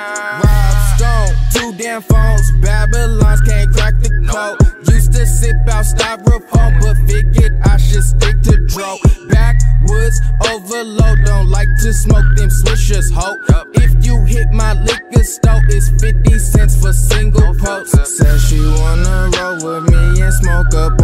Rob Stone, two damn phones, Babylons can't crack the code. Used to sip out styrofoam, but figured I should stick to dro. Backwoods overload, don't like to smoke them swishers, ho. If you hit my liquor store, it's 50 cents for single posts. Says she wanna roll with me and smoke up